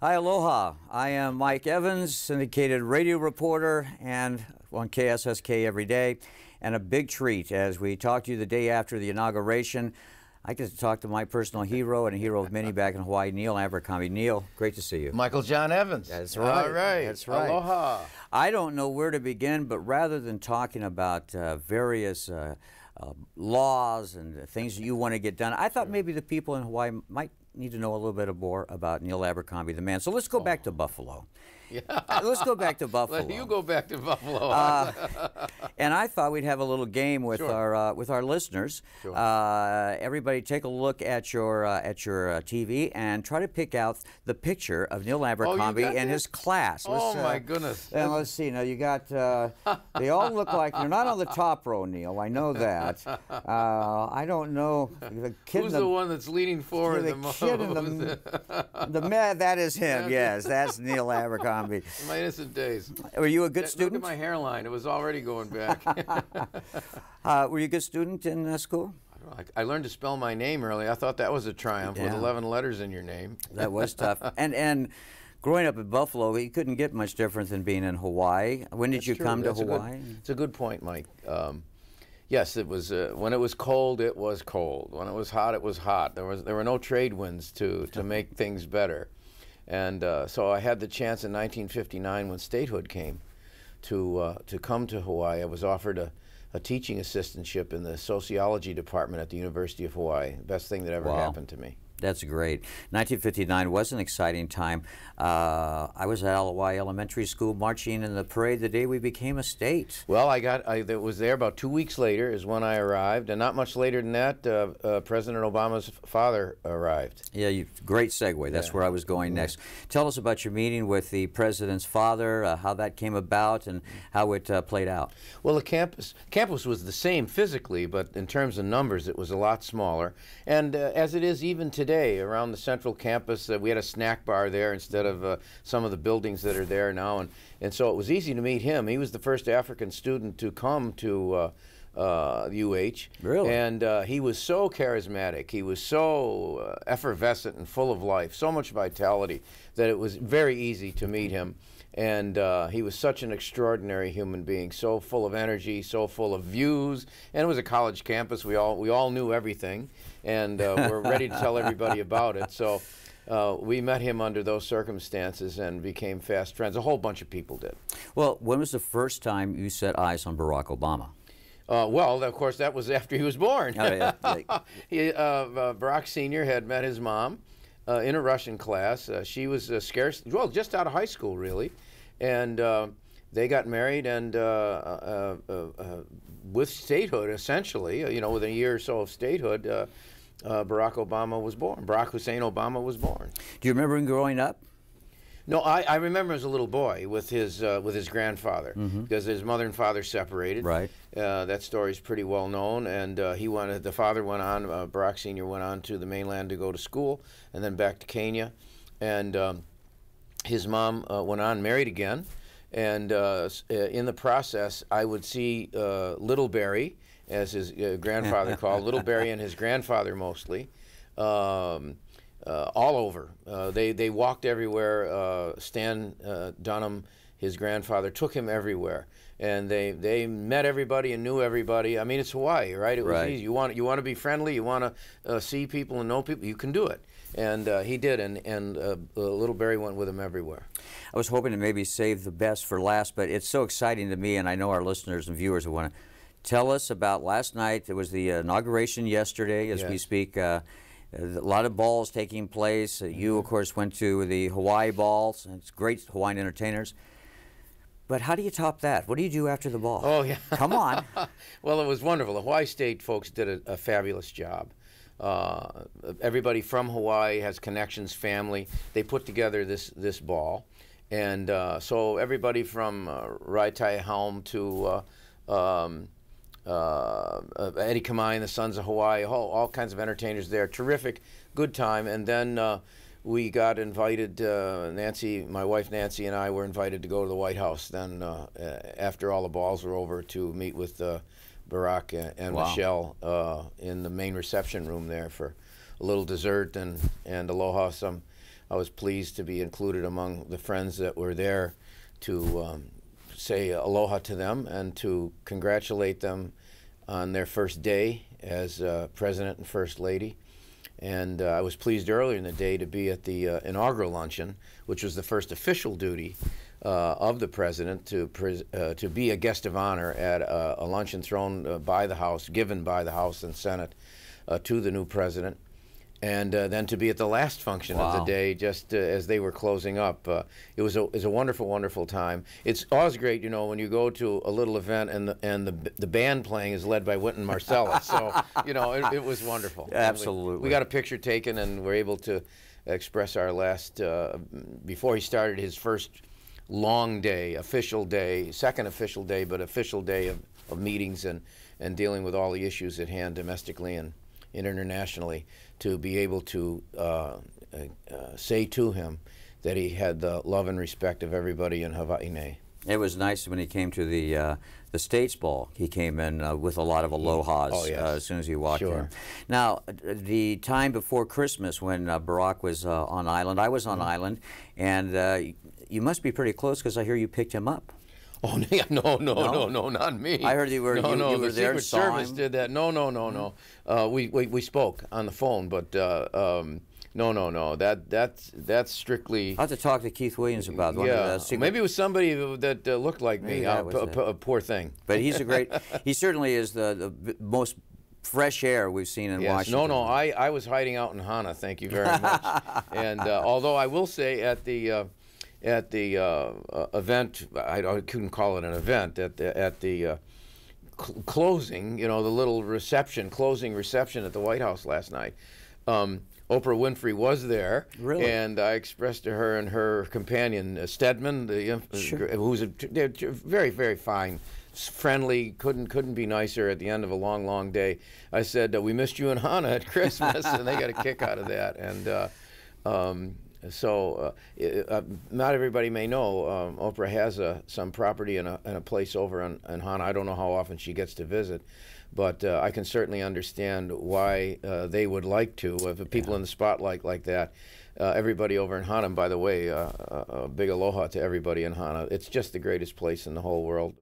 Hi, aloha. I am Mike Evans, syndicated radio reporter and on KSSK every day. And a big treat as we talk to you the day after the inauguration. I get to talk to my personal hero and a hero of many back in Hawaii, Neil Abercrombie. Neil, great to see you. Michael John Evans. That's right. All right. That's right. Aloha. I don't know where to begin, but rather than talking about uh, various uh, uh, laws and things that you want to get done, I thought maybe the people in Hawaii might need to know a little bit more about Neil Abercrombie, the man. So let's go back oh. to Buffalo. Yeah. Let's go back to Buffalo. Let you go back to Buffalo. Uh, and I thought we'd have a little game with Sure. our uh, with our listeners. Sure. Uh, everybody, take a look at your uh, at your uh, TV and try to pick out the picture of Neil Abercrombie got and that? his class. oh, Let's, uh, my goodness. and let's see. Now you got. Uh, they all look like they're not on the top row, Neil. I know that. Uh, I don't know the kid. Who's in the, one that's leaning forward the the most? kid in the the man. That is him. Yes, that's Neil Abercrombie. My innocent days. Were you a good Look student? at my hairline. It was already going back. Uh, were you a good student in uh, school? I, I learned to spell my name early. I thought that was a triumph with 11 letters in your name. That was tough. And and growing up in Buffalo, you couldn't get much different than being in Hawaii. When did That's you true. come to That's a good- Hawaii? It's a good point, Mike. Um, yes, it was. Uh, when it was cold, it was cold. When it was hot, it was hot. There was there were no trade winds to to make things better, and uh, so I had the chance in 1959 when statehood came, to uh, to come to Hawaii. I was offered a. A teaching assistantship in the sociology department at the University of Hawaii. Best thing that ever Wow. happened to me. That's great. 1959 was an exciting time. Uh, I was at Hawaii Elementary School marching in the parade the day we became a state. Well, I got I that was there about two weeks later is when I arrived, and not much later than that, uh, uh, President Obama's father arrived. Yeah, you, great segue. That's Yeah. where I was going next. Tell us about your meeting with the president's father, uh, how that came about, and how it uh, played out. Well, the campus campus was the same physically, but in terms of numbers, it was a lot smaller. And uh, as it is even today, around the central campus, uh, we had a snack bar there instead of uh, some of the buildings that are there now, and and so it was easy to meet him. He was the first African student to come to. Uh, uh, UH. Really? And uh, he was so charismatic. He was so uh, effervescent and full of life, so much vitality that it was very easy to meet him. And uh, he was such an extraordinary human being, so full of energy, so full of views. And it was a college campus. We all we all knew everything, and uh, we're ready to tell everybody about it. So. Uh, we met him under those circumstances and became fast friends. A whole bunch of people did. Well, when was the first time you set eyes on Barack Obama? Uh, well, of course, that was after he was born. Oh, yeah, like- he, uh, uh, Barack Sr. had met his mom uh, in a Russian class. Uh, she was uh, scarce, well, just out of high school, really. And uh, they got married, and uh, uh, uh, with statehood, essentially, you know, within a year or so of statehood, Barack Obama was born. Barack Hussein Obama was born. Do you remember him growing up? No, I, I remember as a little boy with his uh, with his grandfather because his mother and father separated. Right. Uh, that story is pretty well known, and uh, he went. The father went on. Uh, Barack Senior went on to the mainland to go to school, and then back to Kenya, and um, his mom uh, went on married again, and uh, uh, in the process, I would see uh, Little Barry, as his uh, grandfather called Little Barry, and his grandfather mostly. Um, uh, all over. Uh, they they walked everywhere. Uh, Stan uh, Dunham, his grandfather, took him everywhere, and they they met everybody and knew everybody. I mean, it's Hawaii, right? It was Right. easy. You want you want to be friendly. You want to uh, see people and know people. You can do it, and uh, he did. And and little Barry went with him everywhere. I was hoping to maybe save the best for last, but it's so exciting to me, and I know our listeners and viewers will want to tell us about last night. It was the inauguration yesterday, as we speak. Uh, a lot of balls taking place. Uh, you, of course, went to the Hawaii balls. and It's great Hawaiian entertainers. But how do you top that? What do you do after the ball? Oh yeah. Come on. well, it was wonderful. The Hawaii State folks did a, a fabulous job. Uh, everybody from Hawaii has connections, family. They put together this this ball, and uh, so everybody from uh, Raiatea Helm to uh, um, uh, uh, Eddie Kamae and the Sons of Hawaii, all, all kinds of entertainers there. Terrific, good time. And then uh, we got invited. Uh, Nancy, my wife Nancy, and I were invited to go to the White House. Then uh, uh, after all the balls were over, to meet with uh, Barack and, and Wow. Michelle uh, in the main reception room there for a little dessert and and aloha some I was pleased to be included among the friends that were there to um, say aloha to them and to congratulate them on their first day as uh, president and first lady. And uh, I was pleased earlier in the day to be at the uh, inaugural luncheon, which was the first official duty uh, of the president to uh, to be a guest of honor at a, luncheon thrown uh, by the House, given by the House and Senate to the new president and uh, then to be at the last function wow. of the day, just uh, as they were closing up. Uh, it was a it was a wonderful, wonderful time. It's always great, you know, when you go to a little event and the and the the band playing is led by Wynton Marsalis. so you know, it, it was wonderful. Absolutely. We, we, got a picture taken, and we're able to express our last uh, before he started his first long day, official day, second official day, but official day of, of meetings and and dealing with all the issues at hand domestically and internationally to be able to uh, uh, say to him that he had the love and respect of everybody in Hawaii. It was nice when he came to the uh, the States Ball. He came in uh, with a lot of alohas oh, yes. uh, as soon as he walked sure. in. Now, the time before Christmas when uh, Barack was on island, I was on mm -hmm. island, and you must be pretty close because I hear you picked him up. Oh no, no, no, no, no, not me. I heard you were. No, you, no, you were the there. Secret Service did that. No, no, no, no. Uh, we, we we spoke on the phone, but uh, um, no, no, no. That that's that's strictly. I have to talk to Keith Williams about one yeah. of the secret. Maybe it was somebody that uh, looked like me. Uh, a poor thing. But he's a great. he certainly is the, the most fresh air we've seen in yes. Washington. No, no, I, I was hiding out in Hana, thank you very much. and uh, although I will say at the uh, at the uh, uh, event, I, I, couldn't call it an event, at the, at the uh, cl closing, you know, the little reception, closing reception at the White House last night. Um, Oprah Winfrey was there, really? and I expressed to her and her companion uh, Stedman, the, uh, sure. who's a very, very fine, friendly, couldn't couldn't be nicer. At the end of a long, long day, I said, "We missed you and Hana at Christmas," and they got a kick out of that. And uh, um, so, uh, uh, not everybody may know um, Oprah has a, some property in a, in a place over in, in Hana. I don't know how often she gets to visit, but uh, I can certainly understand why uh, they would like to. If people yeah. in the spotlight like that, uh, everybody over in Hana, and by the way, uh, a big aloha to everybody in Hana. It's just the greatest place in the whole world.